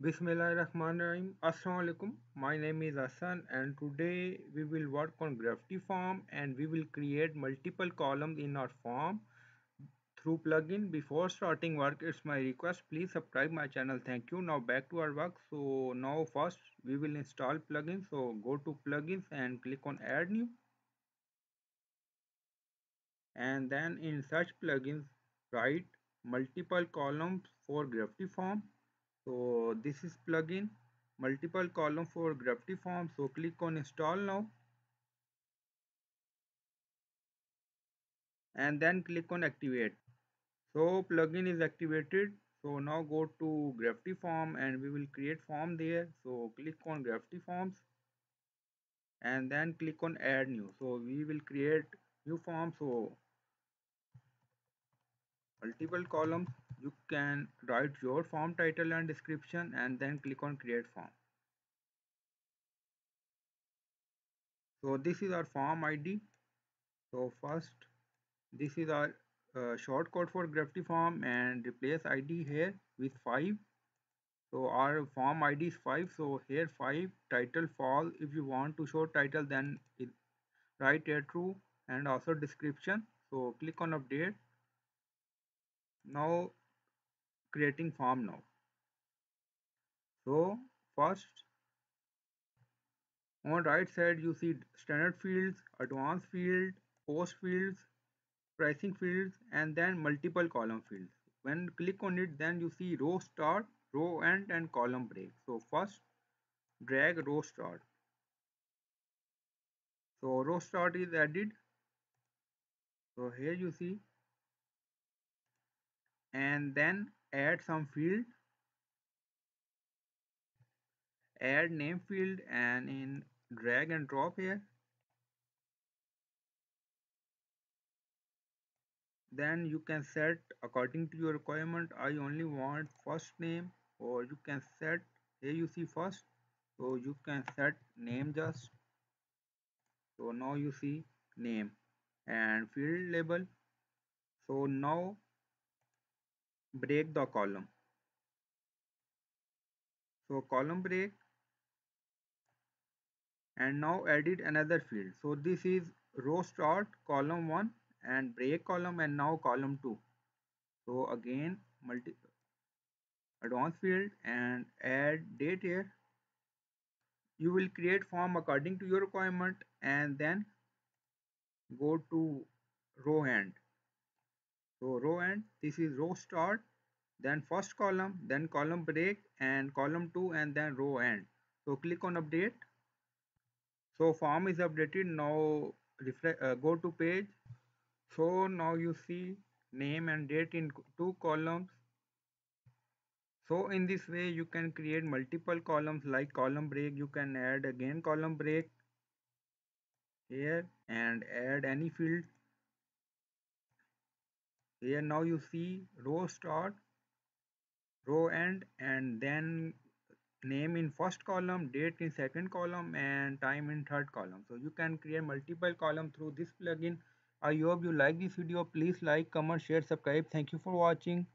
Bismillahirrahmanirrahim. Assalamu alaikum. My name is Hassan and today we will work on Gravity form and we will create multiple columns in our form through plugin. Before starting work, it's my request please subscribe my channel. Thank you. Now back to our work. So now first we will install plugin. So go to plugins and click on add new. And then in search plugins write multiple columns for Gravity form so this is plugin. Multiple column for gravity form. So click on install now. And then click on activate. So plugin is activated. So now go to gravity form and we will create form there. So click on gravity forms. And then click on add new. So we will create new form. So multiple columns. You can write your form title and description and then click on create form. So this is our form id so first this is our uh, shortcode for gravity form and replace id here with 5 so our form id is 5 so here 5 title fall if you want to show title then it, write here true and also description. So click on update now creating form now. So first on right side you see standard fields advanced field post fields pricing fields and then multiple column fields. When click on it then you see row start row end and column break. So first drag row start. So row start is added. So here you see and then add some field add name field and in drag and drop here. Then you can set according to your requirement I only want first name or you can set here you see first so you can set name just. So now you see name and field label. So now break the column. So column break. And now edit another field. So this is row start column 1 and break column and now column 2 so again multi advanced field and add date here. You will create form according to your requirement and then go to row end so row end this is row start then first column then column break and column 2 and then row end. So click on update. So form is updated. Now reflect uh, go to page. So now you see name and date in two columns. So in this way you can create multiple columns like column break. You can add again column break here and add any field here now you see row start row end and then name in first column date in second column and time in third column. So you can create multiple column through this plugin. I hope you like this video. Please like comment share subscribe. Thank you for watching